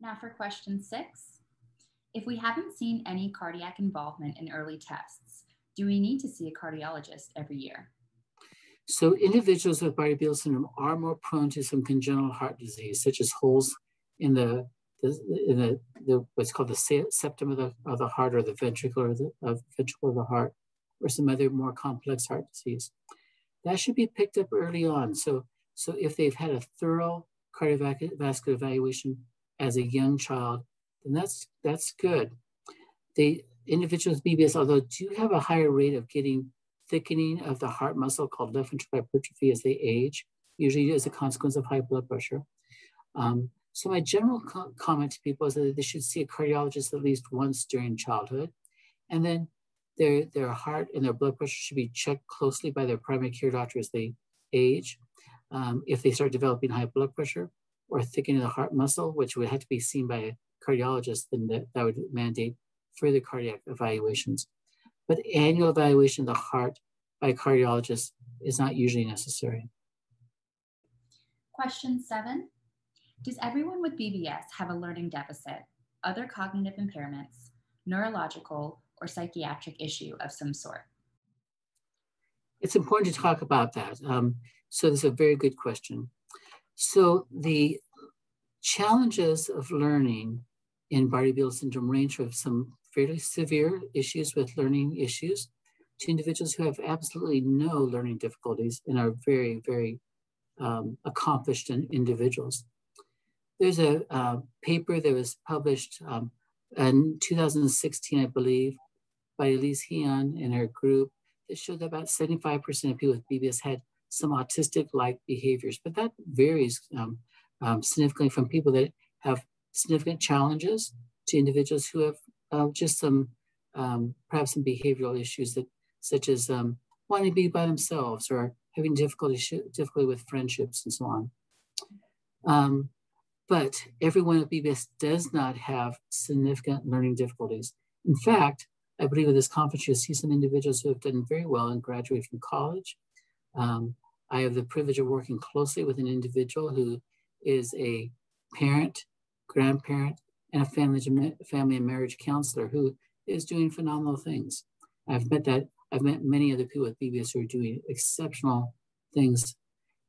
Now for question six. If we haven't seen any cardiac involvement in early tests, do we need to see a cardiologist every year? So individuals with Bardet-Biedl syndrome are more prone to some congenital heart disease, such as holes in the, the in the, the, what's called the septum of the, of the heart or the ventricle or the of ventricle of the heart, or some other more complex heart disease. That should be picked up early on. So, so if they've had a thorough cardiovascular evaluation as a young child, then that's that's good. The individuals with BBS, although do have a higher rate of getting thickening of the heart muscle called left ventricular hypertrophy as they age, usually as a consequence of high blood pressure. Um, so my general co comment to people is that they should see a cardiologist at least once during childhood. And then their, their heart and their blood pressure should be checked closely by their primary care doctor as they age. Um, if they start developing high blood pressure or thickening of the heart muscle, which would have to be seen by a cardiologist, then that, that would mandate further cardiac evaluations. But annual evaluation of the heart by a cardiologist is not usually necessary. Question seven, does everyone with BBS have a learning deficit, other cognitive impairments, neurological or psychiatric issue of some sort? It's important to talk about that. Um, so this is a very good question. So the challenges of learning in Bardet-Biedl syndrome range from some fairly severe issues with learning issues to individuals who have absolutely no learning difficulties and are very, very um, accomplished individuals. There's a uh, paper that was published um, in 2016, I believe, by Elise Heon and her group that showed that about 75% of people with BBS had some autistic-like behaviors, but that varies um, um, significantly from people that have significant challenges to individuals who have uh, just some um, perhaps some behavioral issues that such as um, wanting to be by themselves or having difficulty difficulty with friendships and so on. Um, but everyone with BBS does not have significant learning difficulties. In fact, I believe at this conference you'll see some individuals who have done very well and graduated from college. Um, I have the privilege of working closely with an individual who is a parent, grandparent, and a family, family and marriage counselor who is doing phenomenal things. I've met that, I've met many other people with BBS who are doing exceptional things.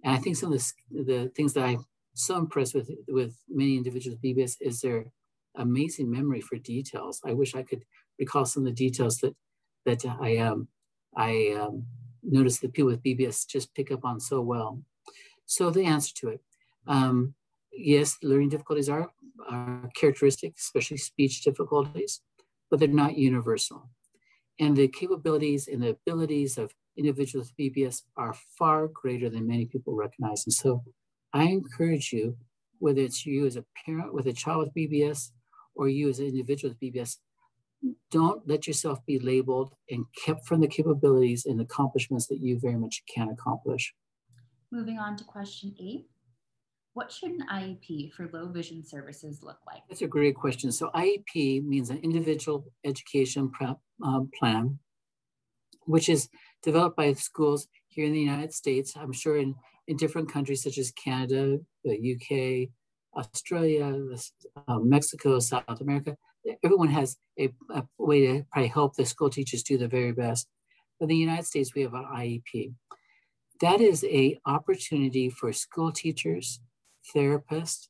And I think some of the, the things that I'm so impressed with with many individuals with BBS is their amazing memory for details. I wish I could recall some of the details that that I um I um, noticed that people with BBS just pick up on so well. So the answer to it, um, yes, learning difficulties are, are characteristic, especially speech difficulties, but they're not universal. And the capabilities and the abilities of individuals with BBS are far greater than many people recognize. And so I encourage you, whether it's you as a parent with a child with BBS or you as an individual with BBS, don't let yourself be labeled and kept from the capabilities and accomplishments that you very much can accomplish. Moving on to question eight. What should an IEP for low vision services look like? That's a great question. So IEP means an individual education um, plan, which is developed by schools here in the United States. I'm sure in, in different countries such as Canada, the UK, Australia, uh, Mexico, South America, everyone has a, a, way to probably help the school teachers do the very best. But in the United States, we have an IEP. That is a opportunity for school teachers, therapists,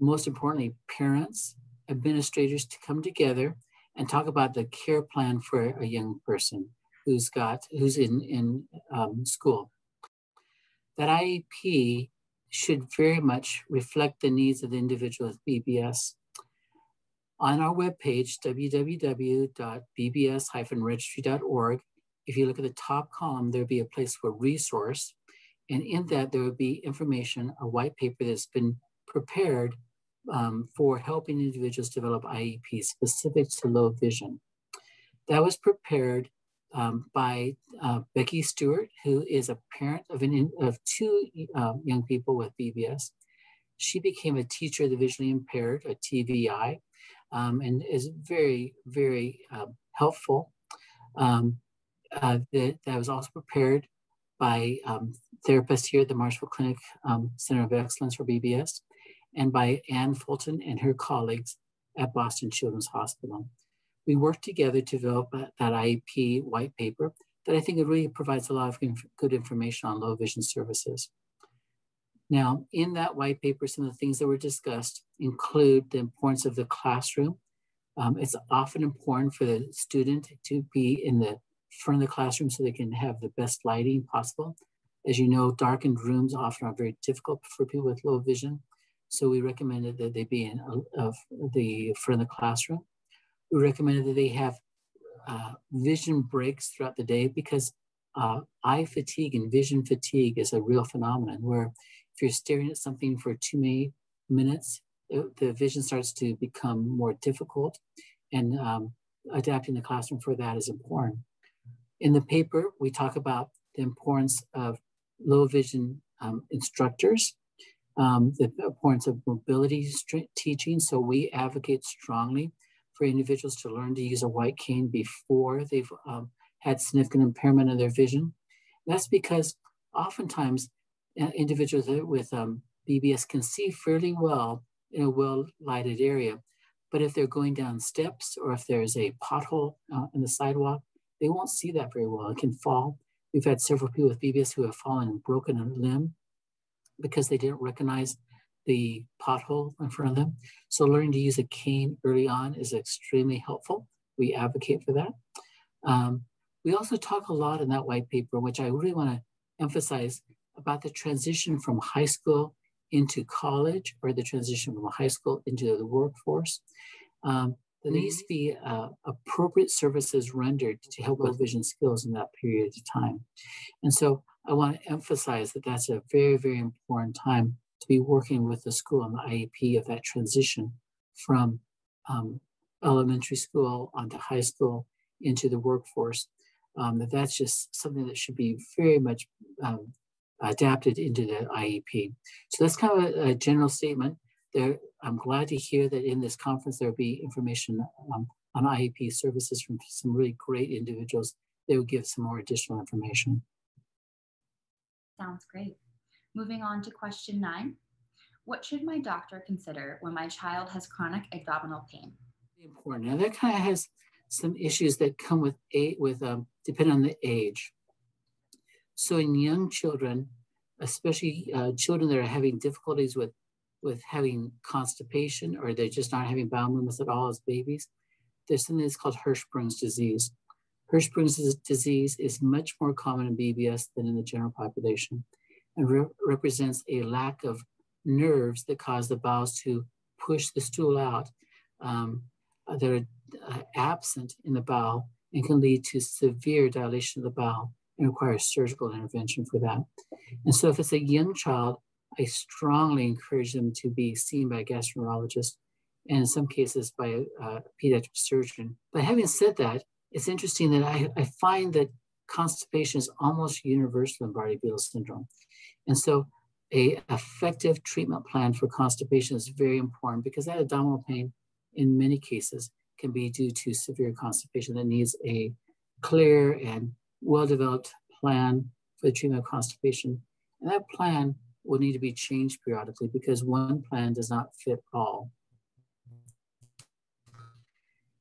most importantly, parents, administrators to come together and talk about the care plan for a young person who's got who's in in um, school. That IEP should very much reflect the needs of the individual with BBS on our webpage, www.bbs-registry.org, if you look at the top column, there'll be a place for resource. And in that, there will be information, a white paper that's been prepared um, for helping individuals develop IEPs specific to low vision. That was prepared um, by uh, Becky Stewart, who is a parent of, an, of two uh, young people with BBS. She became a teacher of the visually impaired, a TVI, um, and is very, very uh, helpful. Um, uh, that, that was also prepared by um, therapists here at the Marshfield Clinic um, Center of Excellence for BBS, and by Anne Fulton and her colleagues at Boston Children's Hospital. We worked together to develop that IEP white paper that I think it really provides a lot of good information on low vision services. Now, in that white paper, some of the things that were discussed include the importance of the classroom. Um, it's often important for the student to be in the front of the classroom so they can have the best lighting possible. As you know, darkened rooms often are very difficult for people with low vision. So we recommended that they be in uh, the front of the classroom. We recommended that they have uh, vision breaks throughout the day because uh, eye fatigue and vision fatigue is a real phenomenon where if you're staring at something for too many minutes, the, the vision starts to become more difficult and um, adapting the classroom for that is important. In the paper, we talk about the importance of low vision um, instructors, um, the importance of mobility teaching. So we advocate strongly for individuals to learn to use a white cane before they've um, had significant impairment of their vision. That's because oftentimes uh, individuals with um, BBS can see fairly well in a well-lighted area. But if they're going down steps or if there's a pothole uh, in the sidewalk, they won't see that very well. It can fall. We've had several people with BBS who have fallen and broken a limb because they didn't recognize the pothole in front of them. So learning to use a cane early on is extremely helpful. We advocate for that. Um, we also talk a lot in that white paper, which I really want to emphasize about the transition from high school into college or the transition from high school into the workforce. Um, there mm-hmm. needs to be uh, appropriate services rendered to help with vision skills in that period of time. And so I want to emphasize that that's a very, very important time to be working with the school on the IEP of that transition from um, elementary school onto high school into the workforce. Um, that that's just something that should be very much um, adapted into the IEP. So that's kind of a, a, general statement. There, I'm glad to hear that in this conference there will be information um, on IEP services from some really great individuals. They will give some more additional information. Sounds great. Moving on to question nine. What should my doctor consider when my child has chronic abdominal pain? Important. Now that kind of has some issues that come with a with um, depend on the age. So in young children, especially uh, children that are having difficulties with with having constipation or they're just not having bowel movements at all as babies, there's something that's called Hirschsprung's disease. Hirschsprung's disease is much more common in BBS than in the general population re represents a lack of nerves that cause the bowels to push the stool out um, that are uh, absent in the bowel and can lead to severe dilation of the bowel and require surgical intervention for that. And so if it's a young child, I strongly encourage them to be seen by a gastroenterologist and in some cases by a, a pediatric surgeon. But having said that, it's interesting that I, I find that constipation is almost universal in Bardet-Biedl syndrome. And so a effective treatment plan for constipation is very important because that abdominal pain in many cases can be due to severe constipation that needs a clear and well-developed plan for the treatment of constipation. And that plan will need to be changed periodically because one plan does not fit all.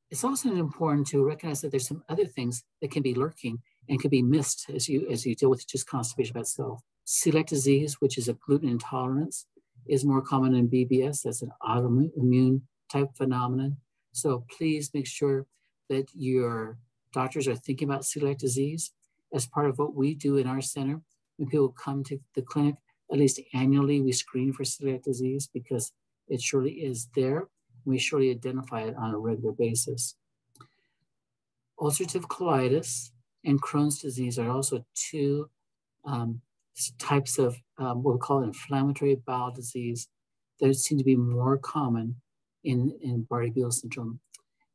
It's also important to recognize that there's some other things that can be lurking and can be missed as you as you deal with just constipation by itself. Celiac disease, which is a gluten intolerance, is more common in BBS. That's an autoimmune type phenomenon. So please make sure that your doctors are thinking about celiac disease as part of what we do in our center. When people come to the clinic, at least annually, we screen for celiac disease because it surely is there. We surely identify it on a regular basis. Ulcerative colitis and Crohn's disease are also two um, types of um, what we call inflammatory bowel disease that seem to be more common in, in Bardet-Biedl syndrome.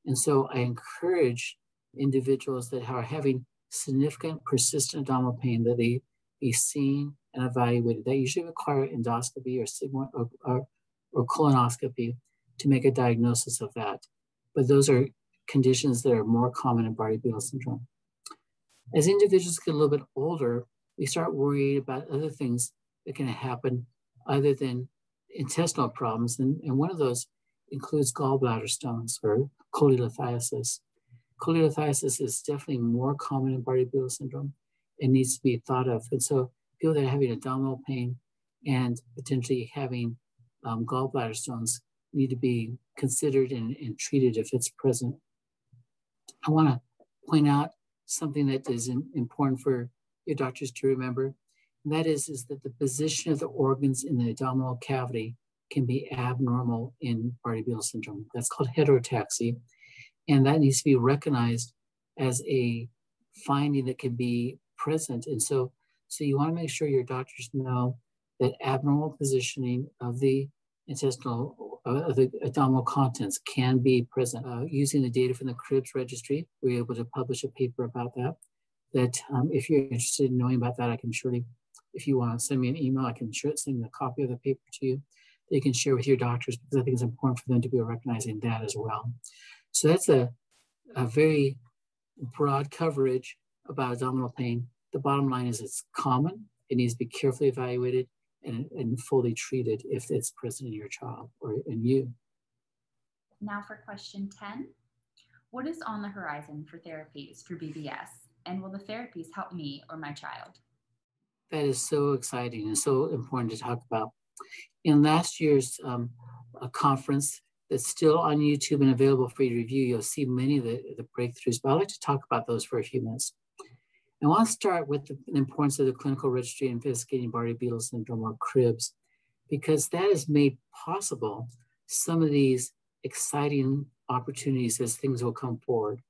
And so I encourage individuals that are having significant persistent abdominal pain that they be seen and evaluated. That usually require endoscopy or, sigma, or, or, or colonoscopy to make a diagnosis of that. But those are conditions that are more common in Bardet-Biedl syndrome. As individuals get a little bit older, we start worrying about other things that can happen other than intestinal problems. And, and one of those includes gallbladder stones or cholelithiasis. Cholelithiasis is definitely more common in Bardet-Biedl syndrome and needs to be thought of. And so people that are having abdominal pain and potentially having um, gallbladder stones need to be considered and, and treated if it's present. I want to point out something that is important for your doctors to remember. And that is, is that the position of the organs in the abdominal cavity can be abnormal in Bardet-Biedl syndrome. That's called heterotaxy. And that needs to be recognized as a finding that can be present. And so, so you want to make sure your doctors know that abnormal positioning of the intestinal, uh, the abdominal contents can be present. Uh, using the data from the CRIBBS registry, we are able to publish a paper about that. That um, if you're interested in knowing about that, I can surely, if you want to send me an email, I can sure send a copy of the paper to you that you can share with your doctors because I think it's important for them to be recognizing that as well. So that's a, a very broad coverage about abdominal pain. The bottom line is it's common. It needs to be carefully evaluated and, and fully treated if it's present in your child or in you. Now for question 10. What is on the horizon for therapies for BBS? And will the therapies help me or my child? That is so exciting and so important to talk about. In last year's um, conference that's still on YouTube and available for you to review, you'll see many of the, the breakthroughs, but I'd like to talk about those for a few minutes. I want to start with the importance of the clinical registry investigating Bardet-Biedl syndrome or CRIBBS, because that has made possible some of these exciting opportunities as things will come forward.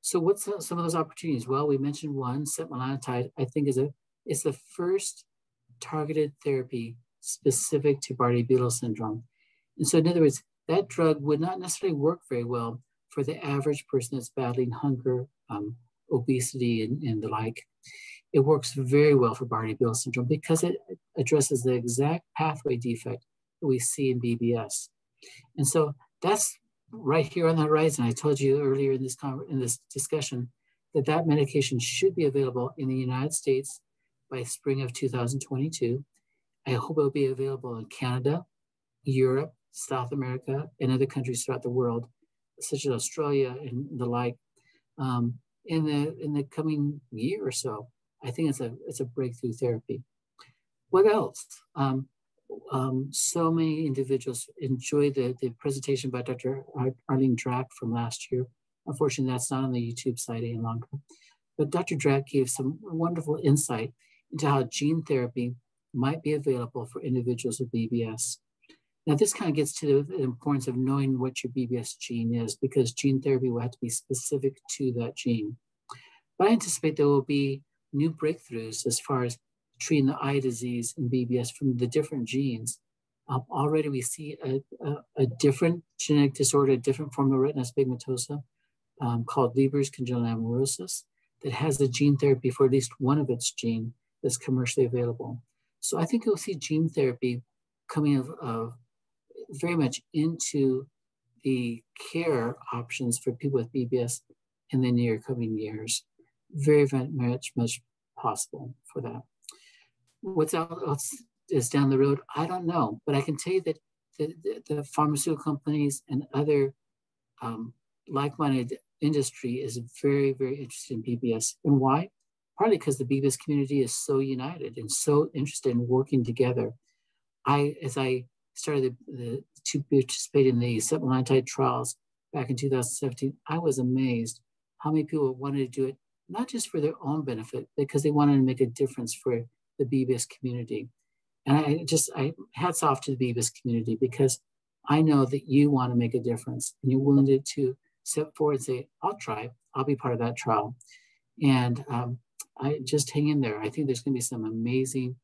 So what's some of those opportunities? Well, we mentioned one, setmelanotide, I think is a is the first targeted therapy specific to Bardet-Biedl syndrome. And so in other words, that drug would not necessarily work very well for the average person that's battling hunger, um, obesity, and, and the like. It works very well for Bardet-Biedl syndrome because it addresses the exact pathway defect that we see in BBS. And so that's right here on the horizon. I told you earlier in this, in this discussion that that medication should be available in the United States by spring of 2022. I hope it will be available in Canada, Europe, South America, and other countries throughout the world, such as Australia and the like. Um, in the in the coming year or so. I think it's a it's a breakthrough therapy. What else? Um, um, so many individuals enjoyed the, the presentation by Dr. Arlene Drack from last year. Unfortunately, that's not on the YouTube site any longer. But Dr. Drack gave some wonderful insight into how gene therapy might be available for individuals with BBS. Now, this kind of gets to the importance of knowing what your BBS gene is because gene therapy will have to be specific to that gene. But I anticipate there will be new breakthroughs as far as treating the eye disease and BBS from the different genes. Um, already we see a, a, a, different genetic disorder, a different form of retinitis pigmentosa um, called Leber's congenital amaurosis that has a gene therapy for at least one of its gene that's commercially available. So I think you'll see gene therapy coming of, of very much into the care options for people with BBS in the near coming years. Very, very much, much possible for that. What's else is down the road? I don't know, but I can tell you that the, the, the pharmaceutical companies and other um, like-minded industry is very, very interested in BBS. And why? Partly because the BBS community is so united and so interested in working together. I, as I started the, the, to participate in the setmelanotide trials back in 2017, I was amazed how many people wanted to do it, not just for their own benefit, because they wanted to make a difference for the BBS community. And I just, I hats off to the BBS community because I know that you want to make a difference and you're willing to, to step forward and say, I'll try, I'll be part of that trial. And um, I just hang in there. I think there's going to be some amazing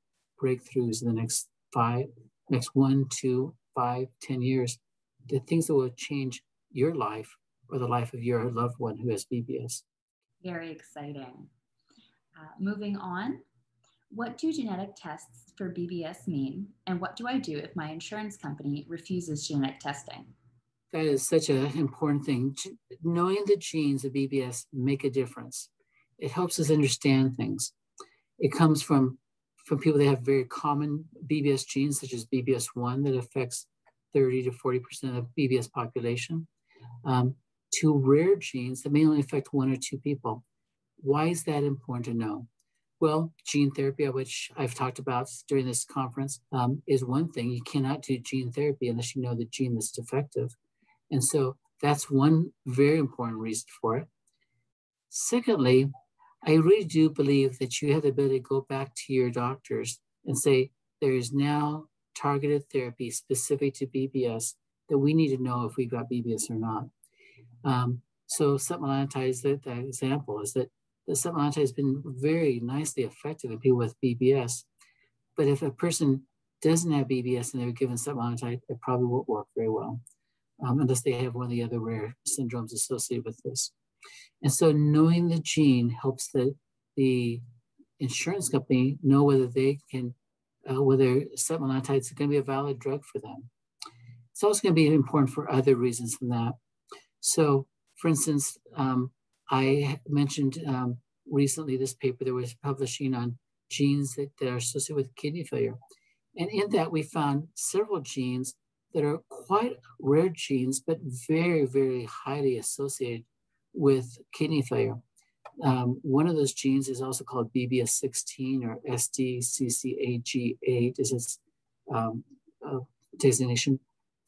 breakthroughs in the next five, next one, two, five, ten years, the things that will change your life or the life of your loved one who has BBS. Very exciting. Uh, moving on, what do genetic tests for BBS mean, and what do I do if my insurance company refuses genetic testing? That is such an important thing. Knowing the genes of BBS make a difference. It helps us understand things. It comes from, from people that have very common BBS genes, such as BBS1, that affects 30 to 40% of BBS population, um, to rare genes that may only affect one or two people. Why is that important to know? Well, gene therapy, which I've talked about during this conference, um, is one thing. You cannot do gene therapy unless you know the gene that's defective. And so that's one very important reason for it. Secondly, I really do believe that you have the ability to go back to your doctors and say, there is now targeted therapy specific to BBS that we need to know if we've got BBS or not. Um, so setmelanotide is the, the example is that the setmelanotide has been very nicely effective in people with BBS. But if a person doesn't have BBS and they're given setmelanotide, it probably won't work very well um, unless they have one of the other rare syndromes associated with this. And so knowing the gene helps the, the insurance company know whether they can, uh, whether setmelanotide is going to be a valid drug for them. It's also going to be important for other reasons than that. So, for instance, um, I mentioned um, recently this paper that was publishing on genes that, that are associated with kidney failure. And in that, we found several genes that are quite rare genes, but very, very highly associated with kidney failure. Um, one of those genes is also called BBS16 or SDCCAG8 is its um, uh, designation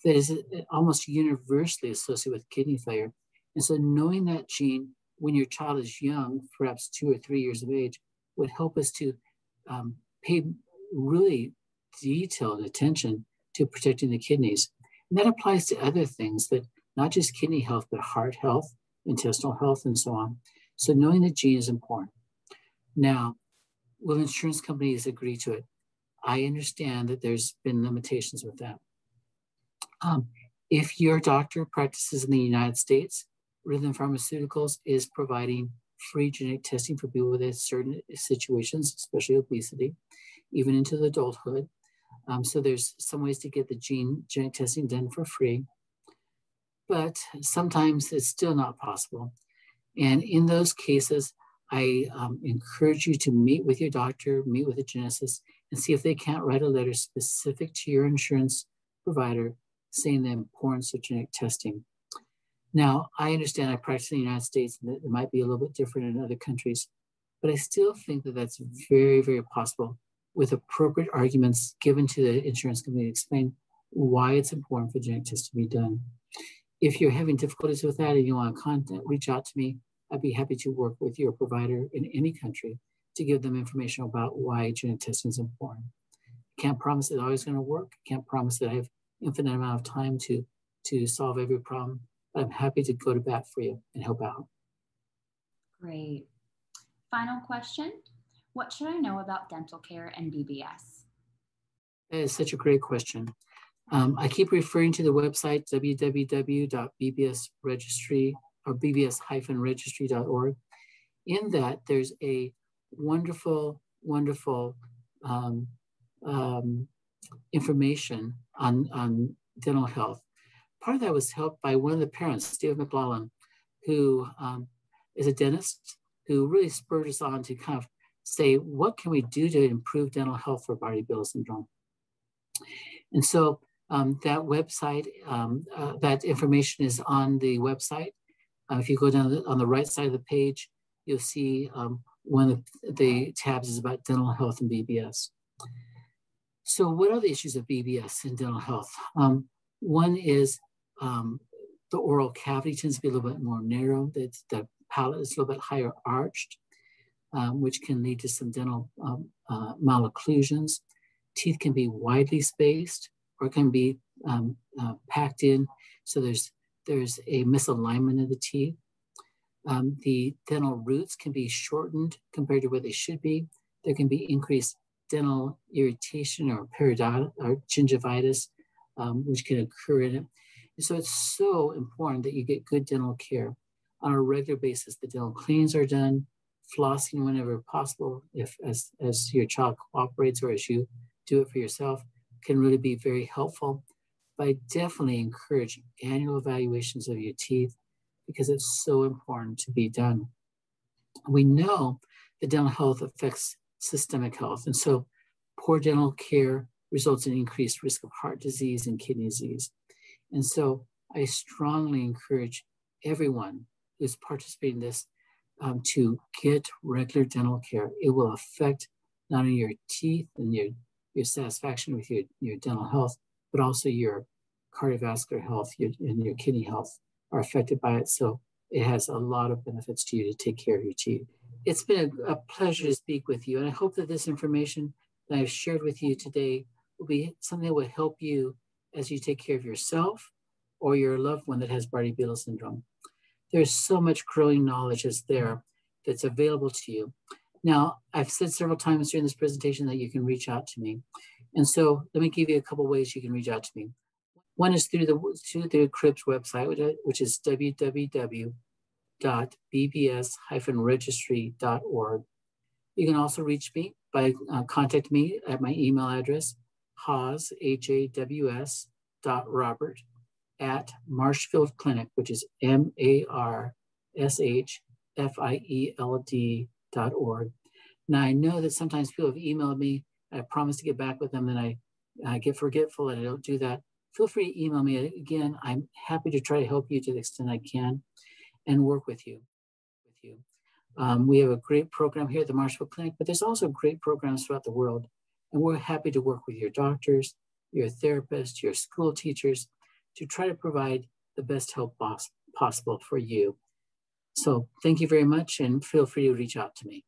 that is almost universally associated with kidney failure. And so knowing that gene when your child is young, perhaps two or three years of age, would help us to um, pay really detailed attention to protecting the kidneys. And that applies to other things that not just kidney health, but heart health, intestinal health, and so on. So knowing the gene is important. Now, will insurance companies agree to it? I understand that there's been limitations with that. Um, if your doctor practices in the United States, Rhythm Pharmaceuticals is providing free genetic testing for people with certain situations, especially obesity, even into adulthood. Um, so there's some ways to get the gene genetic testing done for free, but sometimes it's still not possible. And in those cases, I um, encourage you to meet with your doctor, meet with a geneticist, and see if they can't write a letter specific to your insurance provider saying the importance of genetic testing. Now, I understand I practice in the United States and it might be a little bit different in other countries, but I still think that that's very, very possible with appropriate arguments given to the insurance company to explain why it's important for genetic tests to be done. If you're having difficulties with that and you want to contact, reach out to me. I'd be happy to work with your provider in any country to give them information about why genetic testing is important. Can't promise it's always going to work. Can't promise that I have infinite amount of time to to solve every problem. But I'm happy to go to bat for you and help out. Great. Final question What should I know about dental care and BBS? That is such a great question. Um, I keep referring to the website www.bbsregistry or bbs-registry.org. In that, there's a wonderful, wonderful um, um, information on, on dental health part of that was helped by one of the parents, Steve McLaughlin, who um, is a dentist who really spurred us on to kind of say, what can we do to improve dental health for Bardet-Biedl syndrome? And so um, that website, um, uh, that information is on the website. Uh, if you go down the, on the right side of the page, you'll see um, one of the tabs is about dental health and BBS. So what are the issues of BBS and dental health? Um, one is um, the oral cavity tends to be a little bit more narrow. The, the palate is a little bit higher arched, um, which can lead to some dental uh, malocclusions. Teeth can be widely spaced or can be um, uh, packed in. So there's, there's a misalignment of the teeth. Um, the dental roots can be shortened compared to where they should be. There can be increased dental irritation or periodontal or gingivitis, um, which can occur in it. So it's so important that you get good dental care on a regular basis. The dental cleans are done, flossing whenever possible, if as, as your child cooperates or as you do it for yourself, can really be very helpful. But I definitely encourage annual evaluations of your teeth because it's so important to be done. We know that dental health affects systemic health. And so poor dental care results in increased risk of heart disease and kidney disease. And so I strongly encourage everyone who's participating in this um, to get regular dental care. It will affect not only your teeth and your, your satisfaction with your, your dental health, but also your cardiovascular health your, and your kidney health are affected by it. So it has a lot of benefits to you to take care of your teeth. It's been a, a pleasure to speak with you, and I hope that this information that I've shared with you today will be something that will help you as you take care of yourself or your loved one that has Bardet-Biedl syndrome. There's so much growing knowledge that's there that's available to you. Now, I've said several times during this presentation that you can reach out to me. And so let me give you a couple ways you can reach out to me. One is through the, through the CRIBBS website, which is www.bbs-registry.org. You can also reach me by uh, contact me at my email address, haws, H-A-W-S, dot robert at Marshfield Clinic, which is M-A-R-S-H-F-I-E-L-D org. Now I know that sometimes people have emailed me. I promise to get back with them and I, I get forgetful and I don't do that. Feel free to email me. Again, I'm happy to try to help you to the extent I can and work with you. With you. Um, we have a great program here at the Marshfield Clinic, but there's also great programs throughout the world. And we're happy to work with your doctors, your therapists, your school teachers to try to provide the best help possible for you. So thank you very much and feel free to reach out to me.